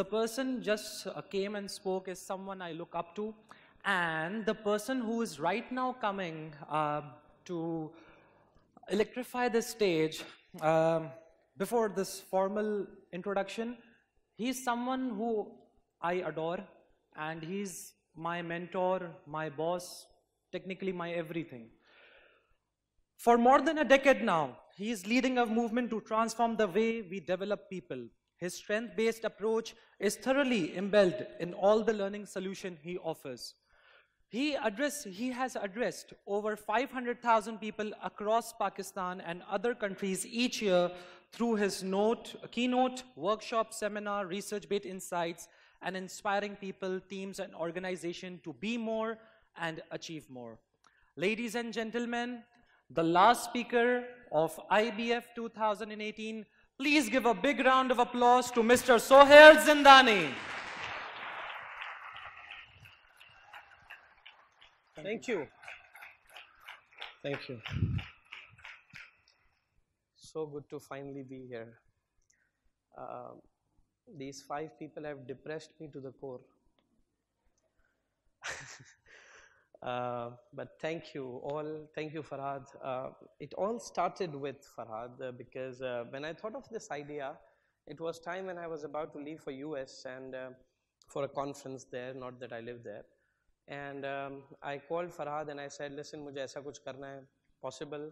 the person just uh, came and spoke is someone I look up to. And the person who is right now coming uh, to electrify the stage, um, before this formal introduction, he's someone who I adore and he's my mentor, my boss, technically my everything. For more than a decade now, he is leading a movement to transform the way we develop people. His strength-based approach is thoroughly embedded in all the learning solution he offers. He, address, he has addressed over 500,000 people across Pakistan and other countries each year through his note, keynote, workshop, seminar, research-based insights, and inspiring people, teams, and organizations to be more and achieve more. Ladies and gentlemen, the last speaker of IBF 2018, please give a big round of applause to Mr. Sohail Zindani. Thank you. Thank you. So good to finally be here. Uh, these five people have depressed me to the core. uh, but thank you all. Thank you, Farhad. Uh, it all started with Farhad uh, because uh, when I thought of this idea, it was time when I was about to leave for US and uh, for a conference there, not that I live there. And um, I called Farhad and I said, listen, मुझे ऐसा कुछ करना है, possible?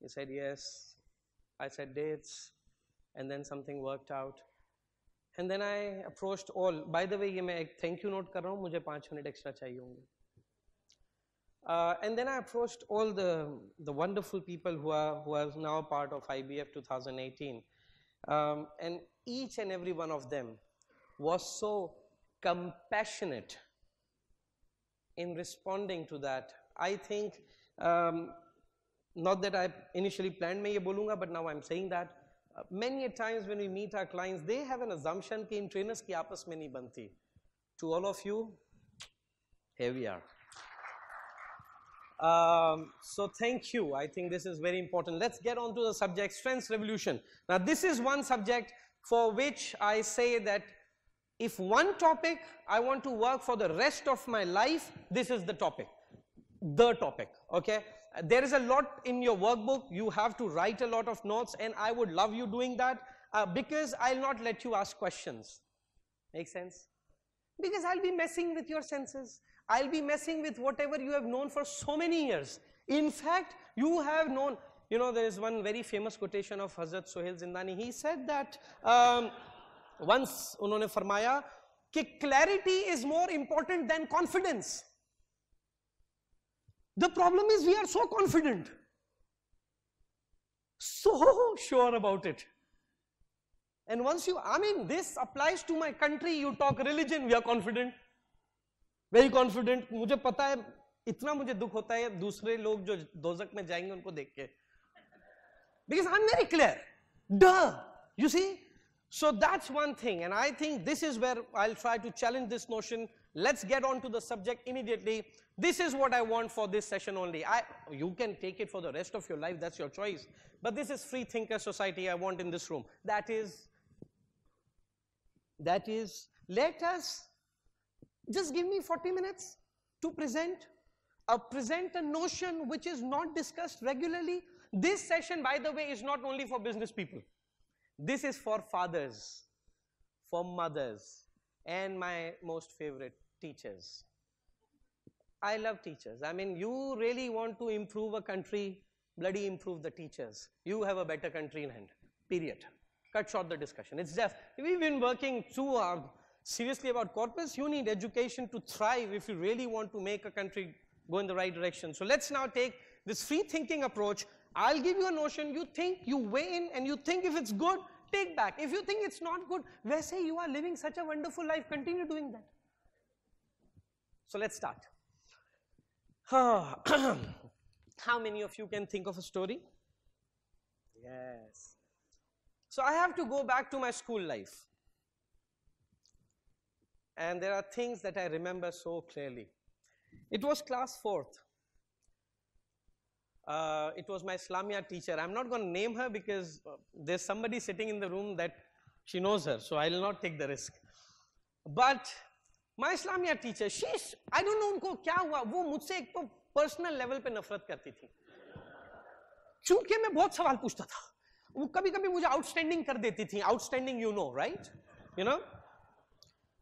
He said, yes. I said, dates. And then something worked out. And then I approached all. By the way, ये मैं एक thank you note कर रहा हूँ, मुझे पाँच मिनट extra चाहिए होंगे. Uh, and then I approached all the, the wonderful people who are, who are now part of IBF 2018. Um, and each and every one of them was so compassionate in responding to that. I think, um, not that I initially planned मैं ये बोलूँगा, but now I'm saying that. Uh, many a times when we meet our clients, they have an assumption कि इन trainers की आपस में नहीं बनती. To all of you, here we are. Um, so thank you. I think this is very important. Let's get on to the subject, strengths revolution. Now this is one subject for which I say that if one topic I want to work for the rest of my life, this is the topic, the topic, okay. There is a lot in your workbook, you have to write a lot of notes and I would love you doing that uh, because I'll not let you ask questions. Make sense? Because I'll be messing with your senses. I'll be messing with whatever you have known for so many years. In fact, you have known, you know, there is one very famous quotation of Hazrat Sohail Zindani. He said that um, once उन्होंने फरमाया कि clarity is more important than confidence. The problem is we are so confident, so sure about it. And once you, I mean, this applies to my country, you talk religion, we are confident. Very confident मुझे पता है इतना मुझे दुख होता है दूसरे लोग जो दोजक में जाएंगे उनको देख के because I am very clear ड you see so that's one thing and i think this is where i'll try to challenge this notion let's get on to the subject immediately this is what i want for this session only i you can take it for the rest of your life that's your choice but this is free thinker society i want in this room that is that is let us just give me 40 minutes to present, uh, present a notion which is not discussed regularly. This session, by the way, is not only for business people. This is for fathers, for mothers, and my most favorite, teachers. I love teachers. I mean, you really want to improve a country, bloody improve the teachers. You have a better country in hand, period. Cut short the discussion. It's just, we've been working too hard seriously about corpus, you need education to thrive if you really want to make a country go in the right direction. So let's now take this free thinking approach. I'll give you a notion, you think, you weigh in and you think if it's good, take back. If you think it's not good, where say you are living such a wonderful life, continue doing that. So let's start. How many of you can think of a story? Yes. So I have to go back to my school life and there are things that I remember so clearly. It was class 4th. Uh, it was my Islamia teacher. I'm not going to name her because uh, there's somebody sitting in the room that she knows her, so I will not take the risk. But my Islamia teacher शीश आई don't no उनको क्या हुआ वो मुझसे एक तो personal level पे नफरत करती थी चूंकि मैं बहुत सवाल पूछता था वो कभी कभी मुझे आउटस्टैंडिंग कर देती थी outstanding you know right you know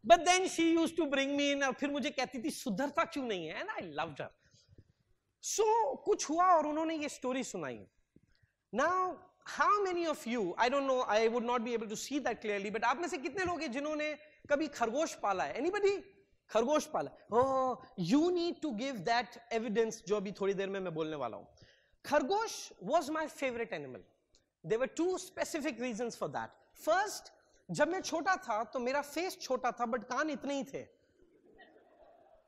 But then she use to bring me in फिर मुझे कहती थी, सुधरता क्यों नहीं है? एंड आई लव्ड हर सो कुछ हुआ और उन्होंने ये स्टोरी सुनाई। Now how many of you I don't know I would not be able to see that clearly but आप में से कितने लोग हैं जिन्होंने कभी खरगोश पाला है? एनीबडी खरगोश पाला you need to give that evidence जो अभी थोड़ी देर में मैं बोलने वाला हूँ। खरगोश was my favourite animal there were two specific reason for that first जब मैं छोटा था तो मेरा फेस छोटा था बट कान इतने ही थे।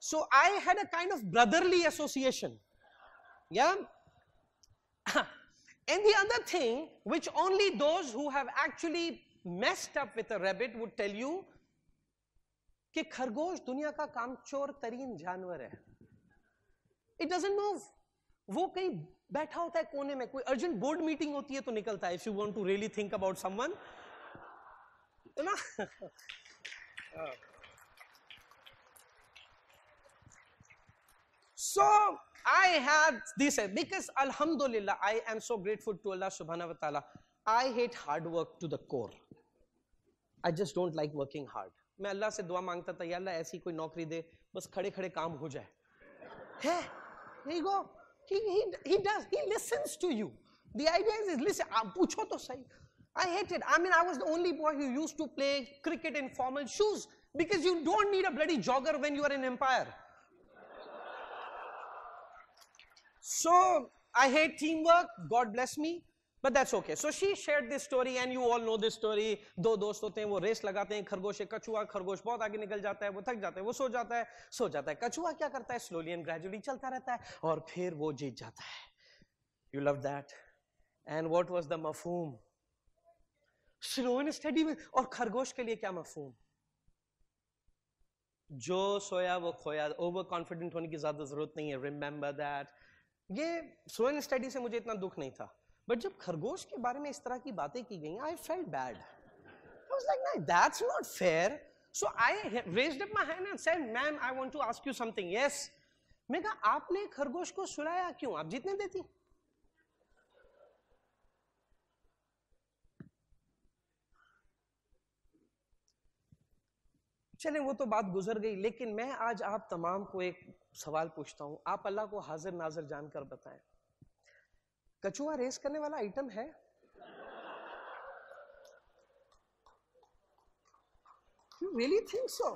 So I had a kind of brotherly association या And the other thing, which only those who have actually messed up with a rabbit would tell you, कि खरगोश दुनिया का कामचोर तरीन जानवर है। इट डजेंट मूव वो कहीं बैठा होता है कोने में कोई अर्जेंट बोर्ड मीटिंग होती है तो निकलता है if you want to really think about someone ना so i had this because alhamdulillah i am so grateful to allah subhanahu wa ta'ala i hate hard work to the core i just don't like working hard मैं अल्लाह से दुआ माँगता था अल्लाह ऐसी कोई नौकरी दे बस खड़े खड़े काम हो जाए है you go he, he, he does he listens to you the idea is listen आप पूछो तो सही I hated I mean I was the only boy who used to play cricket in formal shoes because you don't need a bloody jogger when you are in empire so I hate teamwork God bless me But that's okay. So she shared this story and you all know this story. दो दोस्त होते हैं वो race लगाते हैं खरगोश कछुआ खरगोश बहुत आगे निकल जाता है वो थक जाता है वो सो जाता है सो जाता है कछुआ क्या करता है स्लोली एंड ग्रेजुअली चलता रहता है और फिर वो जीत जाता है you love that and what was the मफूम slow and steady में और खरगोश के लिए क्या मफूम जो सोया वो खोया ओवर कॉन्फिडेंट होने की ज़्यादा ज़रूरत नहीं है रिमेंबर दैट ये स्लो एंड स्टडी से मुझे इतना दुख नहीं था. बट जब खरगोश के बारे में इस तरह की बातें की गई I felt bad like, no, that's not fair. So I raised up my hand and said, ma'am, I want to ask you मैं कहा आपने खरगोश को सुलाया क्यों? आप जीतने देती? चले वो तो बात गुजर गई, लेकिन मैं आज आप तमाम को एक सवाल पूछता हूँ आप अल्लाह को हाजिर नाजिर जानकर बताएँ कछुआ रेस करने वाला आइटम है You really think so?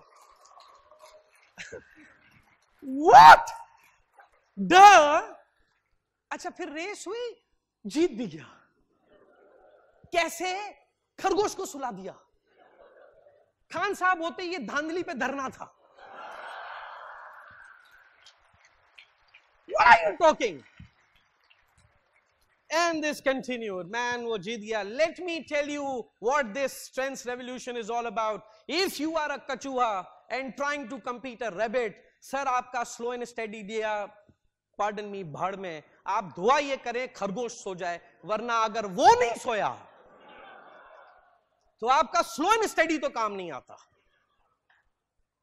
What? Duh! अच्छा फिर रेस हुई, जीत भी गया कैसे खरगोश को सुला दिया खान साहब होते ये धांधली पे धरना था What are you talking? And this continued. Man, wo jeet gaya. Let me tell you what this strength revolution is all about. If you are a kachua and trying to compete a rabbit, sir, आपका slow and steady दिया, pardon me, भाड़ में, आप दुआ ये करें खरगोश सो जाए, वरना अगर वो नहीं सोया, तो आपका स्लो एंड स्टडी तो काम नहीं आता।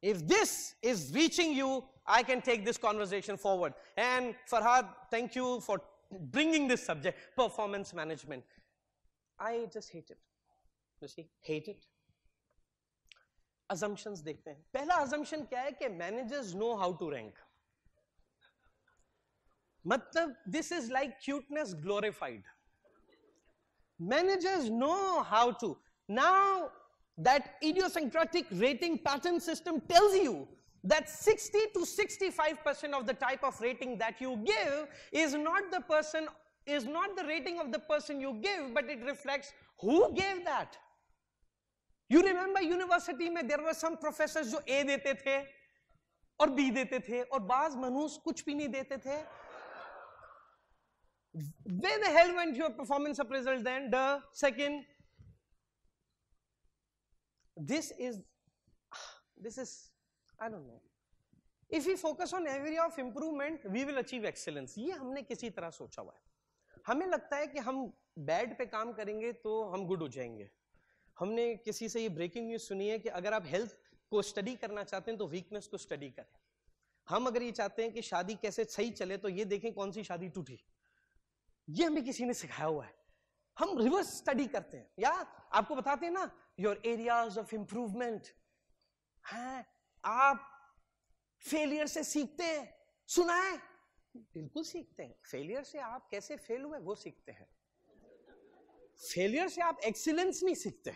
If this is reaching you I can take this conversation forward and Farhad thank you for bringing this subject performance management I just hate it hate it assumption देखते हैं। पहला assumption क्या है कि managers know how to rank मतलब this is like cuteness glorified managers know how to Now that idiosyncratic rating pattern system tells you that 60 to 65% of the type of rating that you give is not the person is not the rating of the person you give but it reflects who gave that. You remember university mein there were some professors jo a dete the aur b dete the aur baaz manus kuch bhi nahi dete the where the hell went your performance appraisal then? The second this is, this is I don't know. If we focus on area of improvement, we will achieve excellence. ये हमने किसी तरह सोचा हुआ है। हमें लगता है कि हम बैड पे काम करेंगे तो हम गुड हो जाएँगे। हमने किसी से ये ब्रेकिंग न्यूज़ सुनी है कि अगर आप हेल्थ को स्टडी करना चाहते हैं तो वीकनेस को स्टडी करें। हम अगर ये चाहते हैं कि शादी कैसे सही चले तो ये देखें कौन सी शादी टूटी। ये हमें किसी ने सिखाया हुआ है। हम रिवर्स स्टडी करते हैं। या आपको बताते हैं ना योर एरियाज़ ऑफ़ इंप्रूवमेंट है, आप फेलियर से सीखते हैं। सुना है? बिल्कुल सीखते हैं। फेलियर से आप कैसे फेल हुए, वो सीखते हैं। फेलियर से आप एक्सीलेंस नहीं सीखते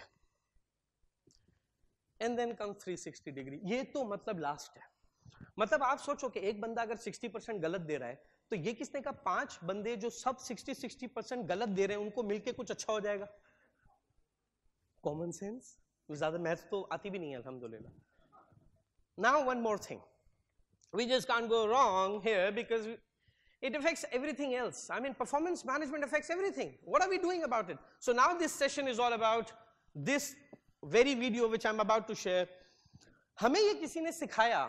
एंड देन कम 360 डिग्री ये तो मतलब लास्ट है। मतलब आप सोचो कि एक बंदा अगर 60 परसेंट गलत दे रहा है तो ये किसने कहा? पाँच बंदे जो सब 60 60 परसेंट गलत दे रहे हैं, उनको मिलके कुछ अच्छा हो जाएगा। कॉमन सेंस ज़्यादा मैथ तो आती भी नहीं है अलहमदुल्ला now one more thing we just can't go wrong here because it affects everything else I mean performance management affects everything what are we doing about it so now this session is all about this very video which I am about to share हमें ये किसी ने सिखाया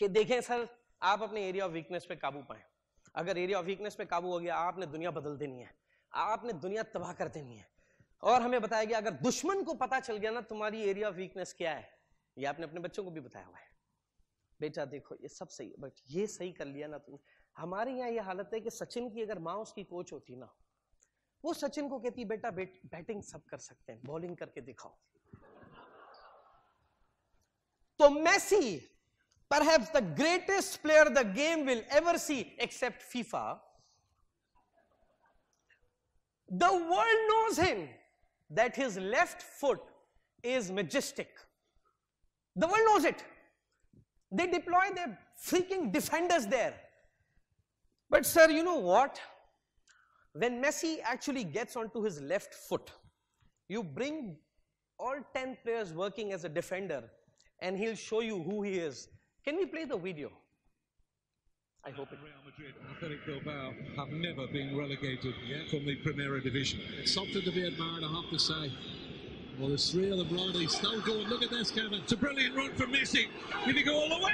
कि देखें sir, आप अपने area of weakness पे काबू पाए। अगर एरिया ऑफ़ वीकनेस पे काबू हो गया, आपने दुनिया बदल देनी है। आपने दुनिया तबाह कर देनी है। और हमें बताया गया अगर दुश्मन को पता चल गया ना तुम्हारी एरिया ऑफ़ वीकनेस क्या है? ये आपने अपने बच्चों को भी बताया हुआ है। बेटा देखो ये सब सही है बट ये सही कर लिया ना तुम। हमारे यहाँ ये हालत है कि सचिन की अगर माँ उसकी कोच होती ना वो सचिन को कहती बेटा बेट, बैटिंग सब कर सकते हैं बॉलिंग करके दिखाओ। तो Messi the greatest player the game will ever see except FIFA the world knows him. That his left foot is majestic the world knows it they deploy their freaking defenders there. But, sir, you know what? When Messi actually gets onto his left foot, you bring all 10 players working as a defender, and he'll show you who he is. Can we play the video? I hope it. Uh, real Madrid and Athletic Bilbao have never been relegated from the Primera Division. It's something to be admired, I have to say. Well, of them right. He's still going. Look at this, Kevin. It's a brilliant run from Messi. Did he go all the way?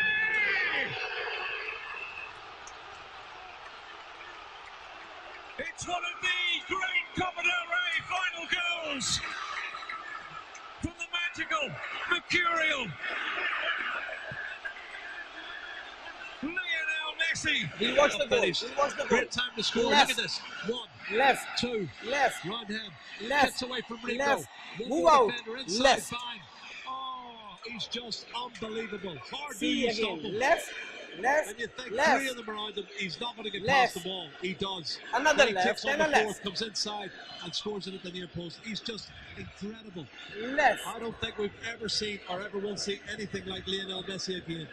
It's one of the great Copa del Rey final goals from the magical, mercurial Lionel Messi. We'll watch the goal. Finish. We'll watch the goal. Great time to score. Left. Look at this. One, Left, two, left, right hand. Left. Gets away from Rico. Left. Move out. inside Left. fine. Oh, he's just unbelievable. Hard See again. Left, left, And you think left. three of them around him, he's not going to get Left. past the ball. He does. Another Then he left tips on the fourth, left. comes inside and scores it at the near post. He's just incredible. left, I don't think we've ever seen or ever will see anything like Lionel Messi again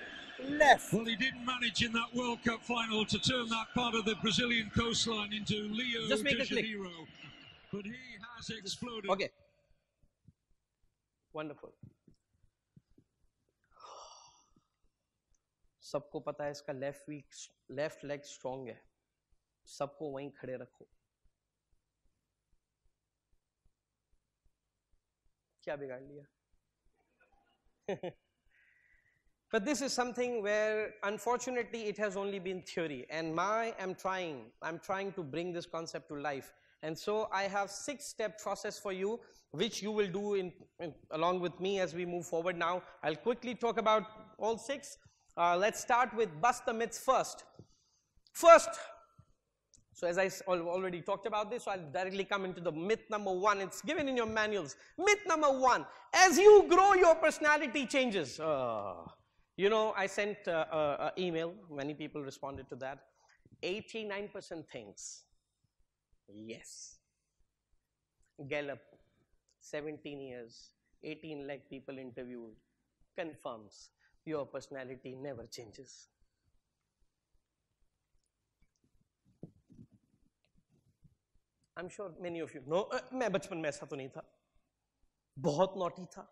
left. Well, he didn't manage in that World Cup final to turn that part of the Brazilian coastline into Rio Just make de a click. Janeiro, but he has exploded. Okay. Wonderful. सबको पता है इसका left weak left leg strong है सबको वहीं खड़े रखो क्या बिगाड़ लिया But this is something where unfortunately it has only been theory and my I'm trying I'm trying to bring this concept to life and so I have six step process for you which you will do in, in- along with me as we move forward now I'll quickly talk about all six uh, let's start with bust the myths first first so as I already talked about this, so I'll directly come into the myth number one. It's given in your manuals. Myth number one, as you grow, your personality changes. Uh, you know, I sent uh, uh, a email. Many people responded to that. 89% thinks yes. Gallup, 17 years, 18 lakh people interviewed, confirms your personality never changes. I'm sure many of you know, "अ, मैं बचपन में ऐसा तो नहीं था बहुत naughty था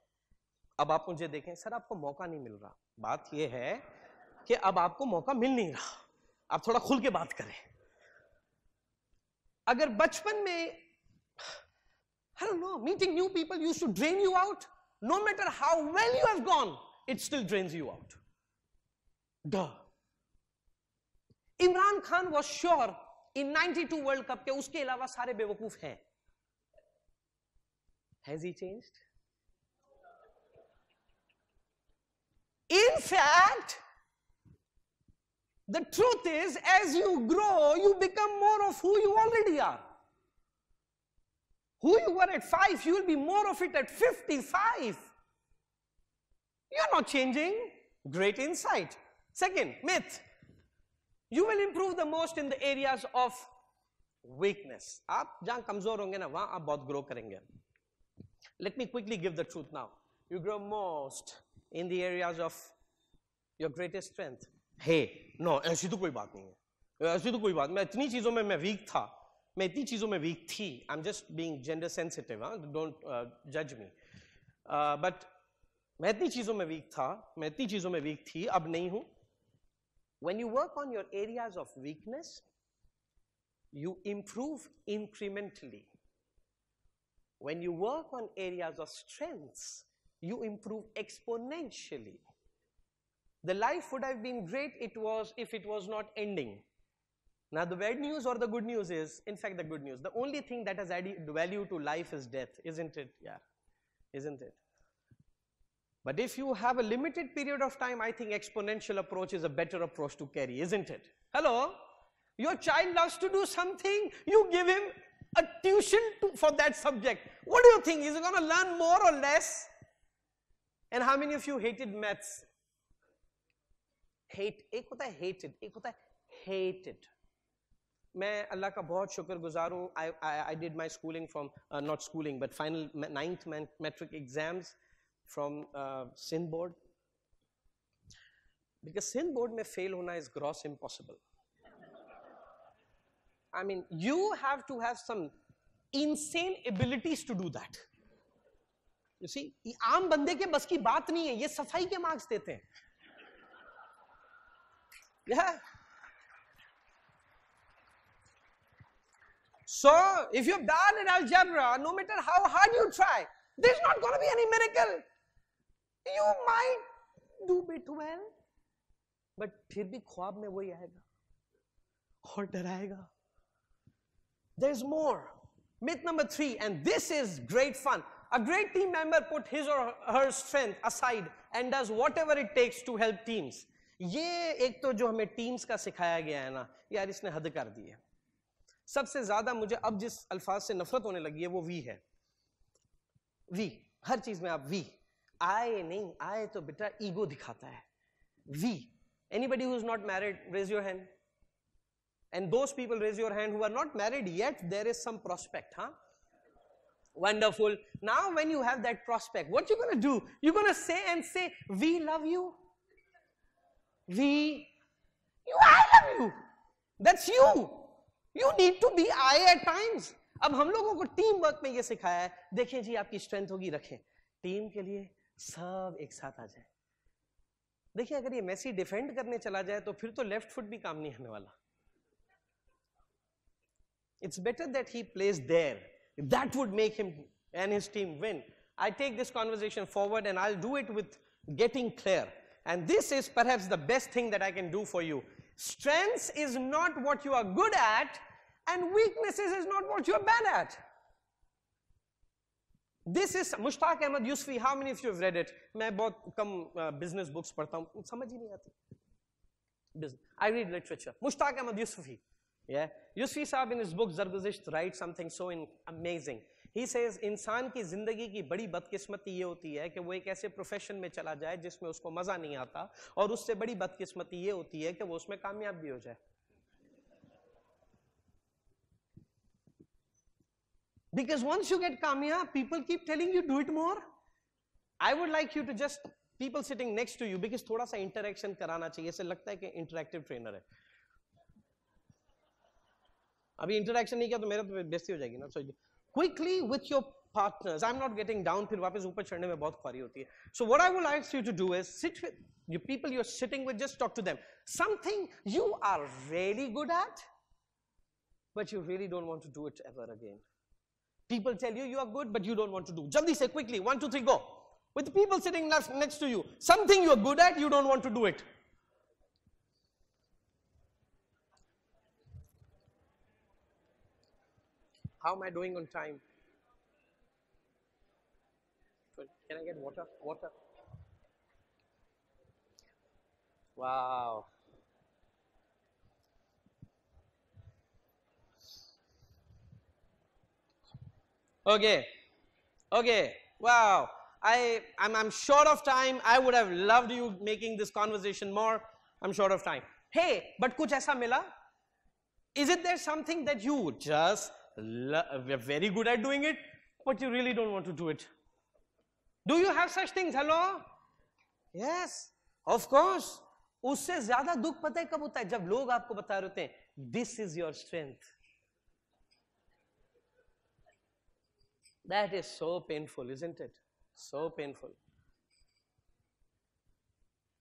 अब आप मुझे देखें सर आपको मौका नहीं मिल रहा बात यह है कि अब आपको मौका मिल नहीं रहा आप थोड़ा खुल के बात करें अगर बचपन में I don't know, meeting new people used to drain you out. No matter how well you have gone, it still drains you out. Duh. Imran Khan was sure in 92 World Cup के उसके अलावा सारे बेवकूफ़ हैं. Has he changed? In fact, the truth is, as you grow, you become more of who you already are. Who you were at five, you will be more of it at 55. You're not changing. Great insight. Second, myth. You will improve the most in the areas of weakness. आप जहां कमजोर होंगे ना वहां आप बहुत grow करेंगे Let me quickly give the truth now. You grow most in the areas of your greatest strength. Hey, no, ऐसी तो कोई बात नहीं है ऐसी तो कोई बात मैं इतनी चीजों में मैं वीक था मैं इतनी चीजों में वीक थी I am just being gender sensitive don't जज मी बट मैं इतनी चीजों में वीक था मैं इतनी चीजों में वीक थी अब नहीं हूं when you work on your areas of weakness you improve incrementally when you work on areas of strengths you improve exponentially. The life would have been great it was if it was not ending. Now the bad news or the good news is in fact the good news. The only thing that has added value to life is death isn't it? Yeah. Isn't it? But if you have a limited period of time i think exponential approach is a better approach to carry isn't it? Hello? Your child loves to do something you give him a tuition to, for that subject. What do you think? Is he going to learn more or less and how many of you hated maths hate एक होता है hated एक होता है hated मैं अल्लाह का बहुत शुक्रगुजार हूँ I, I, I did my schooling from uh, not schooling but final ninth metric exams from uh, sin board because sin board में fail होना is gross impossible I mean you have to have some insane abilities to do that सी आम बंदे के बस की बात नहीं है, ये सफ़ाई के मार्क्स देते हैं। यह so if you done in algebra no matter how hard you try this not gonna be any miracle you might do bit well but फिर भी ख्वाब में वही आएगा और डराएगा। There is more myth number three and this is great fun A great team member put his or her strength aside and does whatever it takes to help teams. ये एक तो जो हमें टीम्स का सिखाया गया है ना यार इसने हद कर दी है। सबसे ज़्यादा मुझे अब जिस अल्फाज से नफरत होने लगी है, वो वी है। वी हर चीज़ में आप वी आए नहीं, आए तो बेटा ईगो दिखाता है। We anybody who is not married raise your hand and those people raise your hand who are not married yet there is some prospect हाँ? Wonderful. Now, when you have that prospect, what you going to do? You're going to say and say, we love you. We, you, i love you. That's you. You need to be I at times अब हम लोगों को team work में ये सिखाया है देखें जी, आपकी स्ट्रेंथ होगी, रखें. टीम के लिए सब एक साथ आ जाए। देखिए, अगर ये मैसी डिफेंड करने चला जाए तो फिर तो लेफ़्ट फुट भी काम नहीं आने वाला। It's better that he place there That would make him and his team win. I take this conversation forward and I'll do it with getting clear. And this is perhaps the best thing that I can do for you. Strengths is not what you are good at and weaknesses is not what you are bad at. this is mushtaq ahmad yusufi how many of you have read it uh, i read literature books पढ़ता हूँ Yeah. Yusfi Saab in his book Zarguzisht writes something so in, amazing. He says इंसान की ज़िंदगी की बड़ी बदकिस्मती ये होती है कि वो एक ऐसे प्रोफेशन में चला जाए जिसमें उसको मज़ा नहीं आता और उससे बड़ी बदकिस्मती ये होती है कि वो उसमें कामयाब भी हो जाए Because once you get kamya, people keep telling you do it more. I would like you to just people sitting next to you because थोड़ा सा interaction कराना चाहिए ऐसे लगता है कि interactive trainer है अभी interaction नहीं किया तो मेरा तो बेस्ती हो जाएगी ना so quickly with your partners. I'm not getting down फिर वापस ऊपर चढ़ने में बहुत ख्वारी होती है. So what I would like you to do is sit with your people you're sitting with, just talk to them. Something you are really good at, but you really don't want to do it ever again. People tell you you are good, but you don't want to do. Jaldi say quickly, one, two, three, go. With the people sitting next to you, something you're good at, you don't want to do it. How am I doing on time? Can I get water? Water. Wow. Okay. Okay. Wow. I, I'm, I'm short of time. I would have loved you making this conversation more. I'm short of time. Hey, but kuch aisa mila? Is it there something that you just we're very good at doing it, but you really don't want to do it? Do you have such things? Hello? Yes, of course. उससे ज्यादा दुख पता है कब होता है जब लोग आपको बता रहे होते हैं this is your strength that is so painful is int it so painful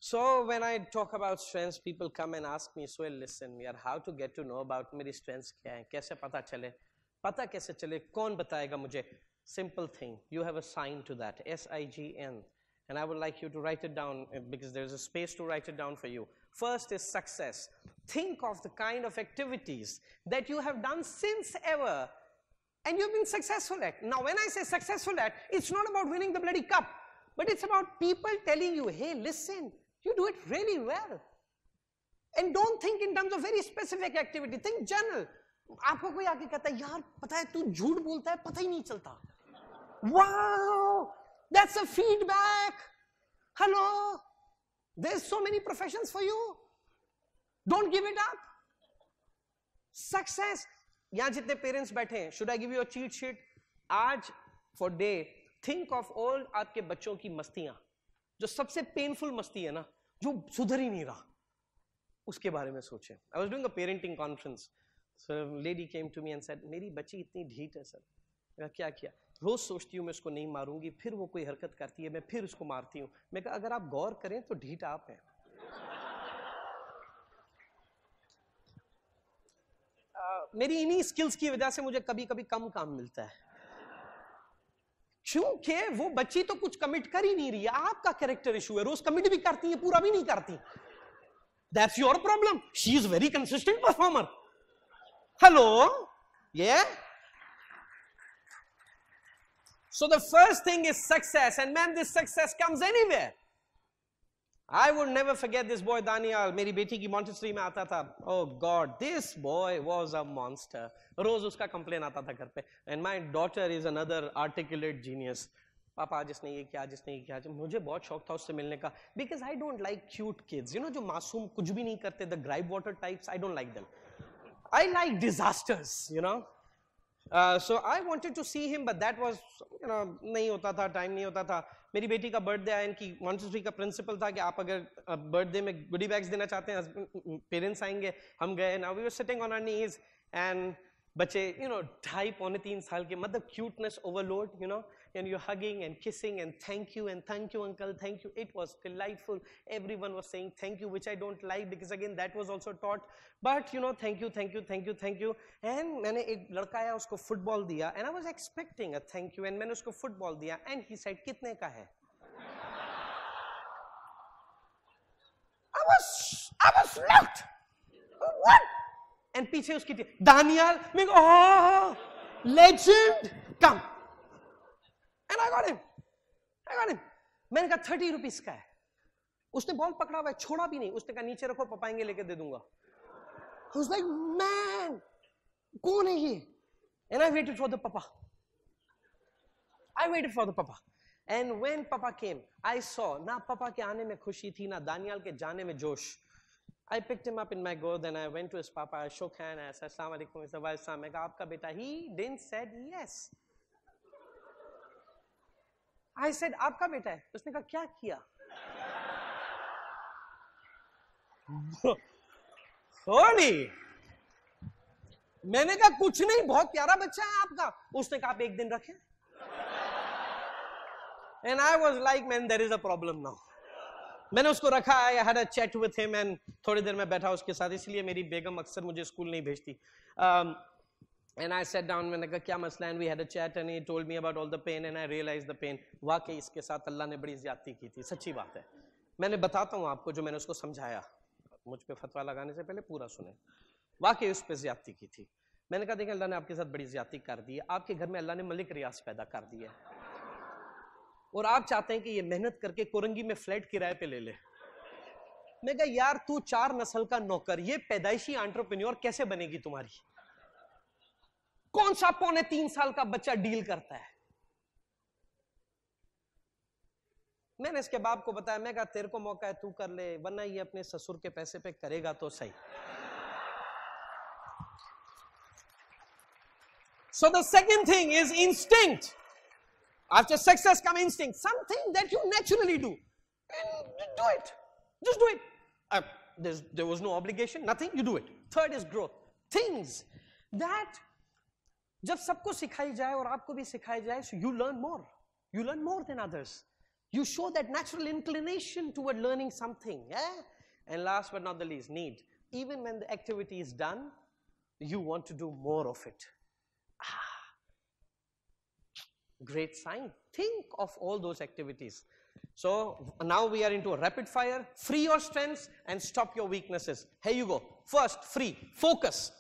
So when I talk about strengths, people come and ask me, so listen, yaar, how to get to know about मेरी strengths क्या हैं, कैसे पता चले, पता कैसे चले, कौन बताएगा मुझे? Simple thing, you have a sign to that, S-I-G-N. And I would like you to write it down uh, because there's a space to write it down for you. First is success. Think of the kind of activities that you have done since ever and you've been successful at. Now, when I say successful at, it's not about winning the bloody cup, but it's about people telling you, hey, listen, you do it really well. And don't think in terms of very specific activity, think general. आपको कोई आके कहता है, यार, पता है, तू झूठ बोलता है, पता ही नहीं चलता that's a feedback. Hello. There's so many professions for you. Don't give it up. Success. यहाँ जितने पेरेंट्स बैठे हैं should I give you a cheat sheet आज for day think of all आपके बच्चों की मस्तियाँ, जो सबसे पेनफुल मस्ती है ना, जो सुधर ही नहीं रहा, उसके बारे में सोचें I was doing a parenting conference so lady came to me and said मेरी बच्ची इतनी ढीठ है सर मैं क्या किया? रोज सोचती हूँ मैं उसको नहीं मारूँगी, फिर वो कोई हरकत करती है, मैं फिर उसको मारती हूँ। मैं कहा, अगर आप गौर करें तो ढीठ आप हैं। मेरी इन्हीं स्किल्स की वजह से मुझे कभी कभी कम काम मिलता है। क्योंकि वो बच्ची तो कुछ कमिट कर ही नहीं रही है। आपका कैरेक्टर इशू है। रोज कमिट भी करती है, पूरा भी नहीं करती। That's your problem she is very consistent performer hello ये So the first thing is success and man this success comes anywhere. I would never forget this boy Daniel, मेरी बेटी की Montessori में आता था. Oh God, this boy was a monster. रोज उसका complain आता था घर पे. And my daughter is another articulate genius. पापा जिसने ये किया जिसने ये किया मुझे बहुत शौक था उससे मिलने का because I don't like cute kids you know जो मासूम कुछ भी नहीं करते the gripe water types I don't like them I like disasters you know so I wanted to see him but that was you know नहीं होता था time नहीं होता था मेरी बेटी का बर्थडे आया इनकी मॉन्टेसरी का प्रिंसिपल था कि आप अगर बर्थडे में गुडी बैग्स देना चाहते हैं पेरेंट्स आएंगे हम गए now we were sitting on are knees and बच्चे यू नो ढाई पौने तीन साल के मतलब cuteness overload you know and you're hugging and kissing and thank you and thank you uncle thank you it was delightful everyone was saying thank you which i don't like because again that was also taught but you know thank you thank you thank you thank you and मैंने एक लड़का आया उसको football दिया and i was expecting a thank you and मैंने उसको football दिया and he said कितने का है I was I was locked. What? And पीछे उसकी दानियाल मैं oh legend come and I got him I got मैंने कहा थर्टी रुपीज़ का है उसने बॉल पकड़ा हुआ है छोड़ा भी नहीं उसने कहा नीचे रखो पपाएँगे लेके दे दूँगा लाइक मैन कौन है ये and I waited for the papa I waited for the papa and when papa came I saw ना पापा के आने में खुशी थी ना दानियाल के जाने में जोश I picked him up in my goad and I went to his papa. I shook hand. I said, Assalamu alaikum. He said, Why, I got आपका बेटा. He didn't said yes. I said आपका बेटा है। उसने कहा क्या किया? Sorry मैंने कहा कुछ नहीं बहुत प्यारा बच्चा है आपका। उसने कहा आप एक दिन रखे। And I was like man there is a problem now मैंने उसको रखा I had a chat with him and थोड़ी देर में बैठा उसके साथ इसलिए मेरी बेगम अक्सर मुझे स्कूल नहीं भेजती। Um, And I sat down मैंने कहा क्या मसला है we had a chat and he told me about all the pain and I realized the pain. वाकई इसके साथ अल्लाह ने बड़ी ज्यादती की थी, सच्ची बात है। मैंने बताता हूँ आपको जो मैंने उसको समझाया। मुझ पर फतवा लगाने से पहले पूरा सुने। वाकई उस पर ज्यादती की थी। मैंने कहा देखें अल्लाह ने आपके साथ बड़ी ज्यादती कर दी है। आपके घर में अल्लाह ने मलिक रियाज पैदा कर दिया और आप चाहते हैं कि ये मेहनत करके कोरंगी में फ्लैट किराए पे ले ले। मैं कहा, यार, तू चार नस्ल का नौकर, ये पैदाइशी एंटरप्रेन्योर कैसे बनेगी तुम्हारी? कौन सा पौने तीन साल का बच्चा डील करता है? मैंने इसके बाप को बताया, मैं कहा, तेरे को मौका है, तू कर ले, वरना ये अपने ससुर के पैसे पे करेगा तो सही. So the second thing is instinct after success come instinct something that you naturally do do it just do it there was no obligation nothing you do it third is growth things that जब सबको सिखाई जाए और आपको भी सिखाई जाए so you learn more. You learn more than others. You show that natural inclination toward learning something. Yeah? And last but not the least, need. Even when the activity is done, you want to do more of it. Great sign. Think of all those activities. So now we are into a rapid fire. Free your strengths and stop your weaknesses. Here you go. First, free. Focus.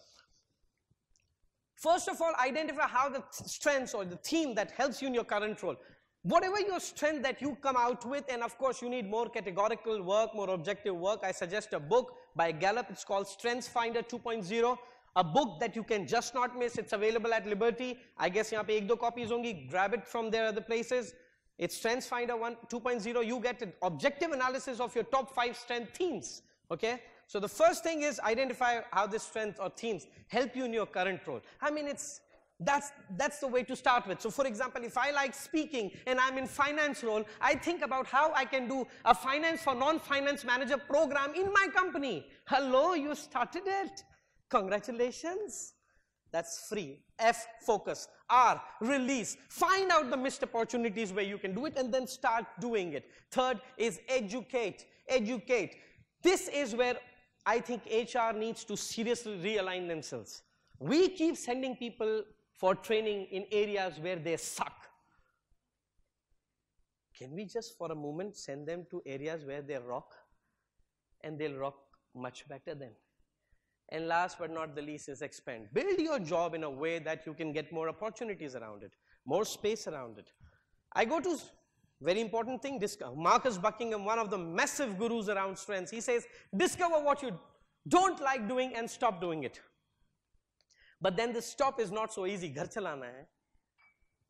First of all, identify how the strengths or the theme that helps you in your current role. Whatever your strength that you come out with, and of course you need more categorical work, more objective work, I suggest a book by Gallup. It's called Strengths Finder 2.0 a book that you can just not miss. It's available at Liberty. I guess यहाँ पे एक दो copies होंगी. Grab it from there other places. It's Strengths Finder 1 2.0. You get an objective analysis of your top five strength themes. Okay. So the first thing is identify how the strengths or themes help you in your current role. I mean, it's that's that's the way to start with. So for example, if I like speaking and I'm in finance role, I think about how I can do a finance for non-finance manager program in my company. Hello, you started it. Congratulations. That's free. F, focus. R, release. Find out the missed opportunities where you can do it and then start doing it. Third is educate. Educate. This is where I think HR needs to seriously realign themselves. We keep sending people for training in areas where they suck. Can we just for a moment send them to areas where they rock and they'll rock much better then? And last but not the least is expand. Build your job in a way that you can get more opportunities around it, more space around it. I go to very important thing, Marcus Buckingham, one of the massive gurus around strengths, he says, discover what you don't like doing and stop doing it. But then the stop is not so easy. घर चलाना है.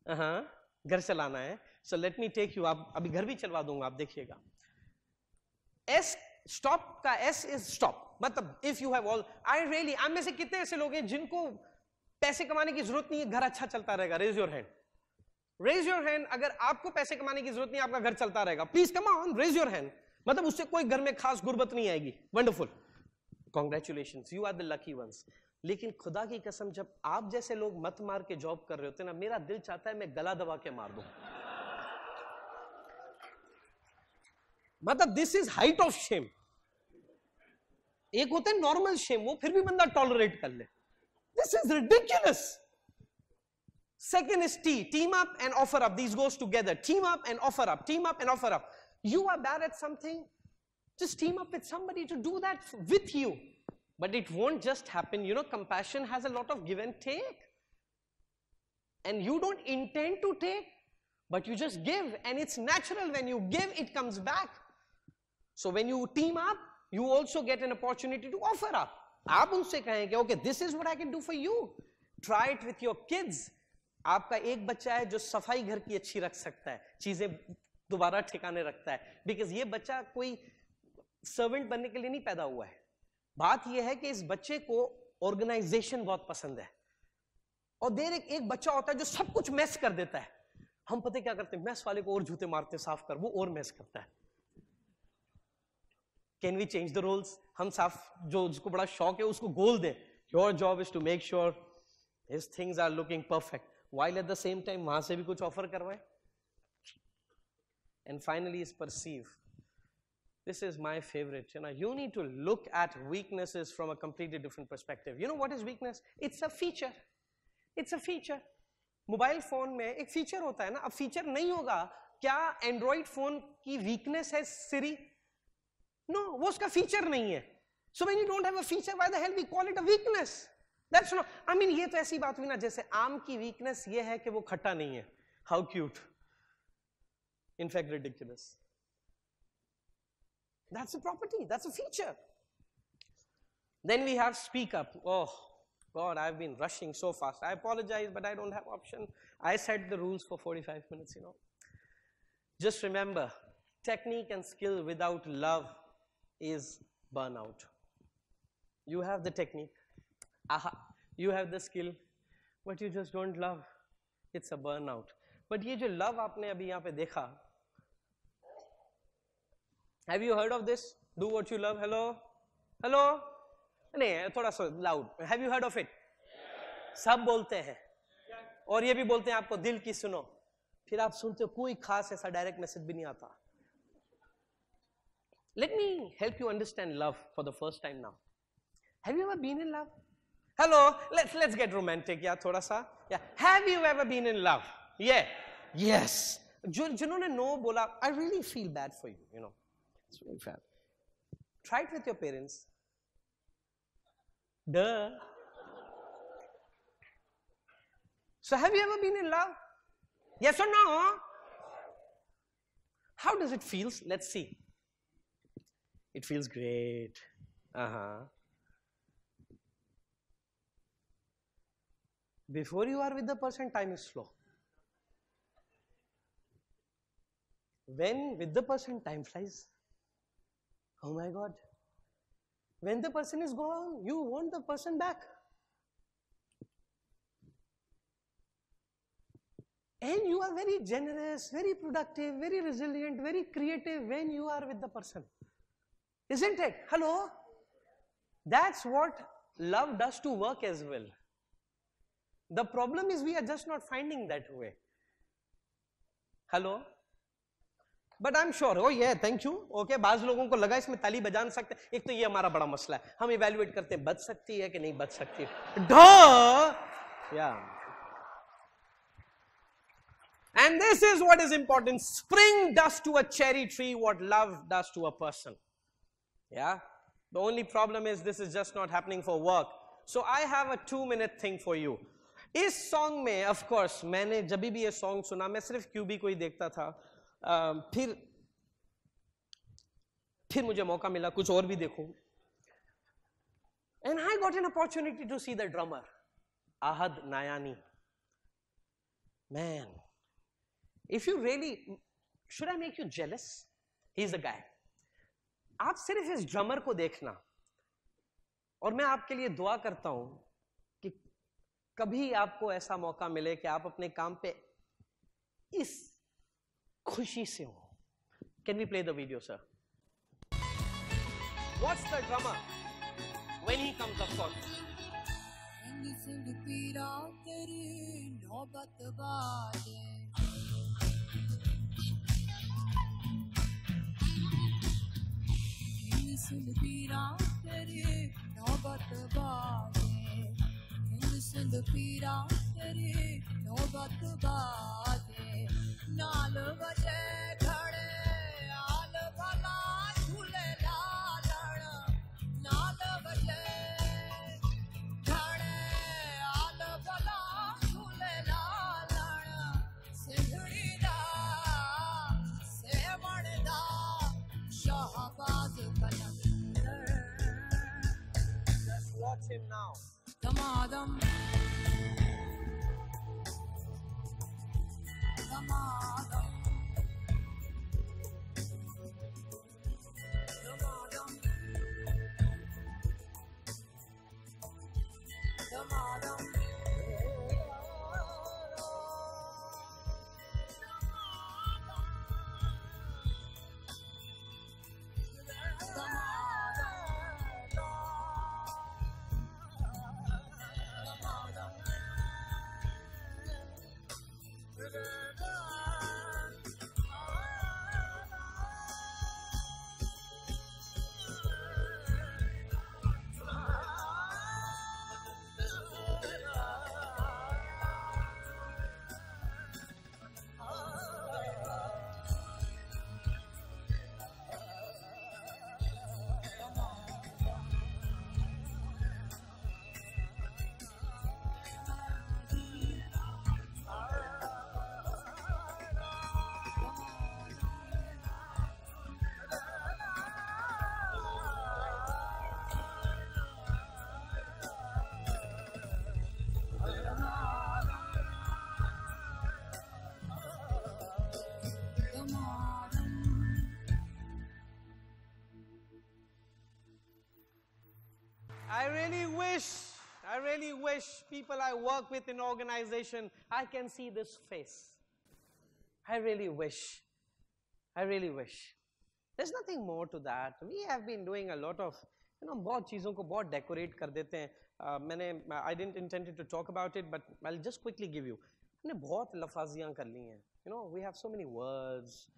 Uh-huh. घर चलाना है. So let me take you आप अभी घर भी चलवा दूँगा आप देखिएगा. S stop का S is stop. मतलब if you have all I really आप में से कितने ऐसे लोग हैं जिनको पैसे कमाने की ज़रूरत नहीं है घर अच्छा चलता रहेगा raise your hand raise your hand अगर आपको पैसे कमाने की ज़रूरत नहीं, आपका घर चलता रहेगा। Please come on raise your hand मतलब उससे कोई घर में खास गुर्बत नहीं आएगी। Wonderful congratulation you are the lucky ones लेकिन खुदा की कसम, जब आप जैसे लोग मत मार के जॉब कर रहे होते ना, मेरा दिल चाहता है मैं गला दबा के मार दू। मतलब this is height of shame एक होता है नॉर्मल शेम वो फिर भी बंदा टॉलरेट कर ले। This is ridiculous Second is T, team up and offer up. These goes together. Team up and offer up. Team up and offer up. You are bad at something, just team up with somebody to do that with you. But it won't just happen. You know, compassion has a lot of give and take. And you don't intend to take, but you just give. And it's natural when you give, it comes back. So when you team up, you also get an opportunity to offer up. आप उनसे कहें कि okay this is what I can do for you try it with your kids आपका एक बच्चा है जो सफ़ाई घर की अच्छी रख सकता है चीज़ें दोबारा ठिकाने रखता है। बिकॉज़ ये बच्चा कोई सर्वेंट बनने के लिए नहीं पैदा हुआ है। बात यह है कि इस बच्चे को ऑर्गेनाइजेशन बहुत पसंद है। और देर एक, एक बच्चा होता है जो सब कुछ मैस कर देता है। हम पता क्या करते हैं? मैस वाले को और जूते मारते हैं साफ़ कर वो और मैस करता है। Can we change the roles हम साफ़ जो जिसको बड़ा शौक है उसको गोल दें। Your job is to make sure his things are looking perfect while at the same time वहाँ से भी कुछ ऑफ़र करवाए and finally is perceive this is my favorite you know you need to look at weaknesses from a completely different perspective you know what is weakness it's a feature it's a feature mobile phone में एक feature होता है ना अब feature नहीं होगा क्या Android phone की वीकनेस है सिरी नो वो उसका फीचर नहीं है so when you don't have a feature why the hell we call it a weakness that's no I mean ये तो ऐसी बात हुई ना जैसे आम की वीकनेस ये है कि वो खट्टा नहीं है how cute in fact ridiculous That's a property, that's a feature. Then we have speak up. Oh, God, I've been rushing so fast. I apologize, but I don't have option. I set the rules for 45 minutes, you know. Just remember, technique and skill without love is burnout. You have the technique, Aha, you have the skill, but you just don't love. It's a burnout. But ये जो love आपने अभी यहाँ पे देखा, have you heard of this? Do what you love. Hello, hello. नहीं थोड़ा सा loud have you heard of it सब बोलते हैं और ये भी बोलते हैं आपको दिल की सुनो फिर आप सुनते हो कोई खास ऐसा डायरेक्ट मैसेज भी नहीं आता let me help you understand love for the first time now have you ever been in love hello let's let's get romantic yeah thoda sa yeah have you ever been in love yeah yes जो जिन्होंने no बोला I really feel bad for you you know it's very bad try it with your parents Duh. So have you ever been in love? Yes or no? How does it feel? Let's see. It feels great. Uh-huh. Before you are with the person, time is slow. When with the person, time flies. Oh my God. When the person is gone, you want the person back. And you are very generous, very productive, very resilient, very creative when you are with the person. Isn't it? Hello? That's what love does to work as well. The problem is we are just not finding that way. Hello? But I am sure ओ ये thank you okay बाज लोगों को लगा इसमें ताली बजा नहीं सकते एक तो ये हमारा बड़ा मसला है हम इवेल्युएट करते हैं बच सकती है कि नहीं बच सकती ढो या And this is what is important. Spring does to a cherry tree what love does to a person. Yeah? The only problem is this is just not happening for work. So I have a two minute thing for you. इस song में of course मैंने जब भी ये song सुना मैं सिर्फ़ QB को ही देखता था। आ, फिर फिर मुझे मौका मिला कुछ और भी देखूँ। And I got an opportunity to see the drummer Ahad Nayani man if you really should I make you jealous he is a guy आप सिर्फ़ इस ड्रमर को देखना। और मैं आपके लिए दुआ करता हूँ कभी आपको ऐसा मौका मिले कि आप अपने काम पे इस खुशी से हो। Can we play the video sir What's the drummer when he comes, of course? पीरा तेरी नौबत बाजे सिंध पीरा तेरी नौबत बाजे नाल वजे घड़े आल भला झूले लालण नाल वजे घड़े आल भला झूले लालण सिंधड़ी दा सेवण दा शाहबाज कलंदर Let's watch him now. மாதம். மாதம். I really wish, I really wish people I work with in organization, I can see this face. I really wish. I really wish. There's nothing more to that. We have been doing a lot of, you know, बहुत चीज़ों को बहुत decorate कर देते हैं. Uh, मैंने, I didn't intend to talk about it, but I'll just quickly give you. हमने बहुत लफाजियाँ कर ली हैं. You know, we have so many words.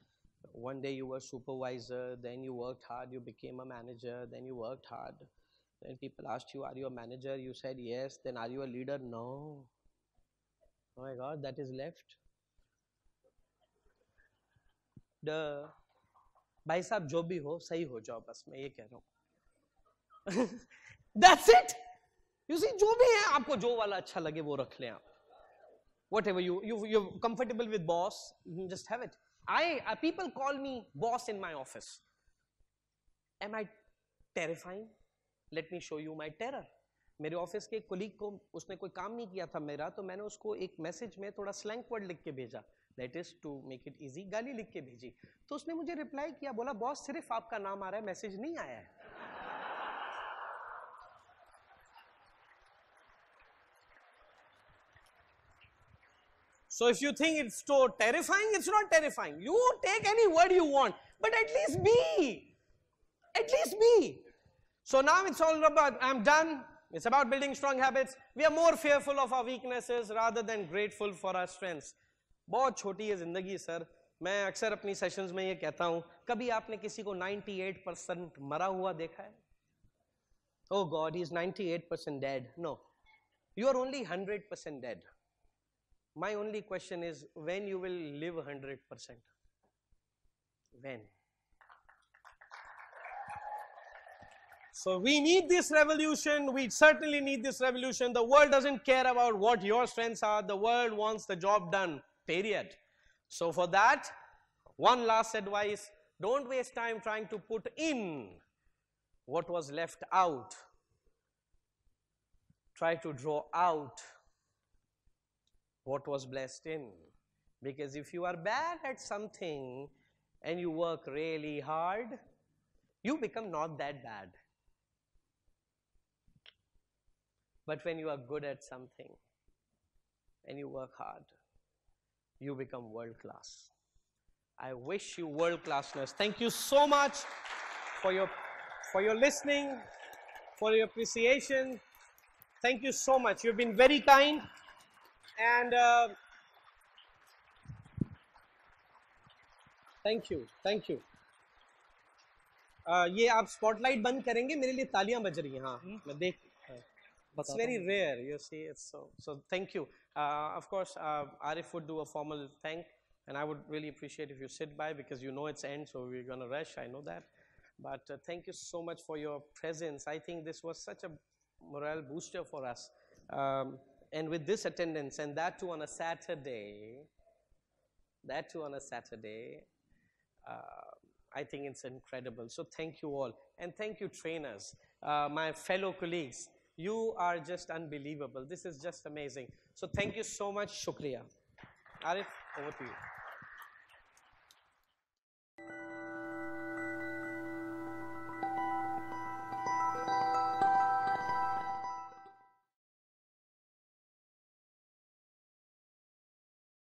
One day you were supervisor, then you worked hard, you became a manager, then you worked hard. Then people asked you, are you a manager? You said yes. Then are you a leader? No. Oh my God, that is left. The भाई साहब जो भी हो सही हो जाओ बस मैं ये कह रहा हूं दैट्स इट यू सी जो भी है आपको जो वाला अच्छा लगे वो रख लें आप whatever you you you're comfortable with boss just have it i uh, people call me boss in my office am i terrifying Let me show you my terror मेरे ऑफ़िस के कोलीग को, उसने कोई काम नहीं किया था मेरा तो मैंने उसको एक मैसेज में थोड़ा स्लैंक वर्ड लिख के भेजा। That is to make it easy गाली लिख के भेजी। तो उसने मुझे रिप्लाई किया, बोला बॉस सिर्फ़ आपका नाम आ रहा है मैसेज नहीं आया है. So if you think it's too terrifying it's not terrifying you take any word you want but at least be at least be So now it's all about, I'm done. It's about building strong habits. We are more fearful of our weaknesses rather than grateful for our strengths. बहुत छोटी है जिंदगी sir मैं अक्सर अपनी sessions में ये कहता हूं कभी आपने किसी को 98 परसेंट मरा हुआ देखा है Oh God, he's 98% dead. No, you are only 100% dead. My only question is when you will live 100%? When? So we need this revolution. We certainly need this revolution. The world doesn't care about what your strengths are. The world wants the job done, period. So for that, one last advice, don't waste time trying to put in what was left out. Try to draw out what was blessed in. Because if you are bad at something and you work really hard, you become not that bad. But when you are good at something and you work hard, you become world class. I wish you world classness. Thank you so much for your for your listening, for your appreciation. Thank you so much. You've been very kind. And uh, thank you, thank you. Uh, ये आप spotlight बंद करेंगे मेरे लिए तालियां बज रही हैं हाँ मैं देख but it's very rare, you see. It's so so. Thank you. Uh, of course, uh, Arif would do a formal thank, and I would really appreciate if you sit by because you know it's end, so we're gonna rush. I know that, but uh, thank you so much for your presence. I think this was such a morale booster for us. Um, and with this attendance, and that too on a Saturday, that too on a Saturday, uh, I think it's incredible. So thank you all. And thank you trainers, uh, my fellow colleagues. You are just unbelievable. This is just amazing. So thank you so much. Shukriya. Arif, over to you.